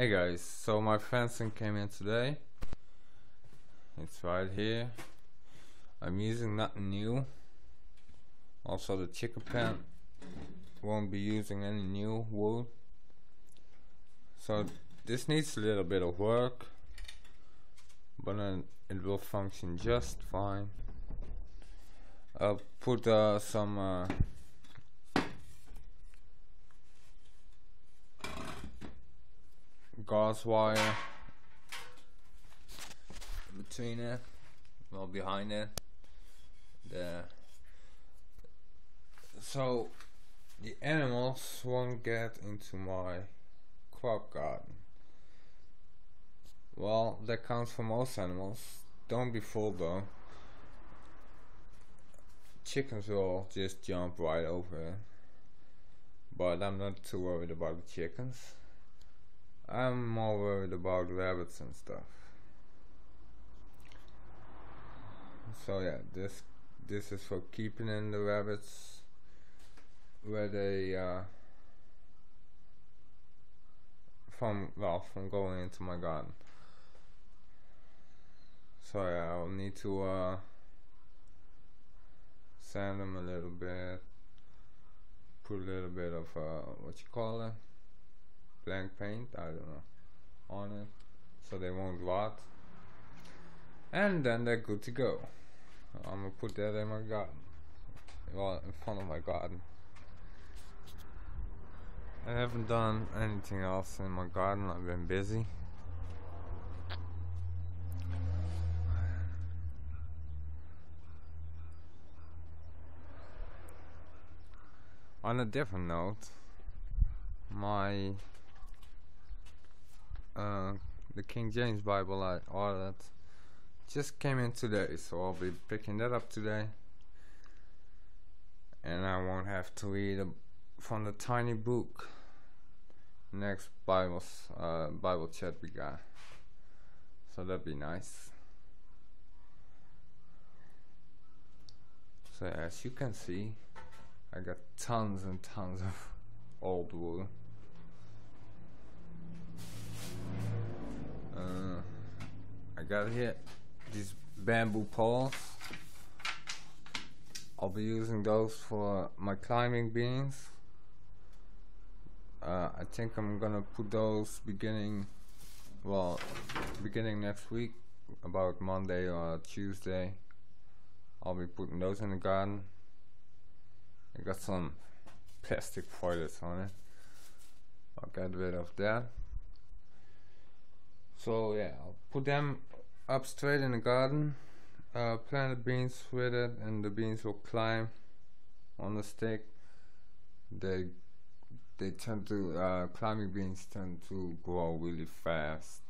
Hey guys, so my fencing came in today. It's right here. I'm using nothing new. Also the chicken pen won't be using any new wool. So this needs a little bit of work, but then it will function just fine. I'll put uh, some uh, gauze wire between it, well behind it. The so the animals won't get into my crop garden. Well, that counts for most animals. Don't be fooled though. Chickens will just jump right over. But I'm not too worried about the chickens. I'm more worried about rabbits and stuff. So yeah, this this is for keeping in the rabbits where they uh, from well from going into my garden. So yeah, I'll need to uh, sand them a little bit, put a little bit of uh, what you call it blank paint I don't know on it so they won't rot. And then they're good to go. I'm gonna put that in my garden. Well in front of my garden. I haven't done anything else in my garden. I've been busy. On a different note my uh, the King James Bible I ordered just came in today so I'll be picking that up today. And I won't have to read from the tiny book. Next Bible uh, Bible chat we got. So that'd be nice. So as you can see I got tons and tons of old wool got here these bamboo poles. I'll be using those for my climbing beams uh, I think I'm gonna put those beginning well beginning next week about Monday or Tuesday. I'll be putting those in the garden. I got some plastic foilers on it. I'll get rid of that. So yeah I'll put them up straight in the garden, uh, plant the beans with it and the beans will climb on the stick. They they tend to, uh, climbing beans tend to grow really fast.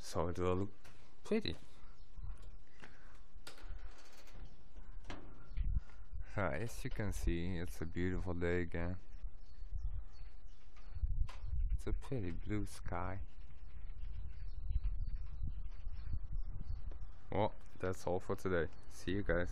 So it will look pretty. as you can see, it's a beautiful day again. It's a pretty blue sky. Well, that's all for today. See you guys.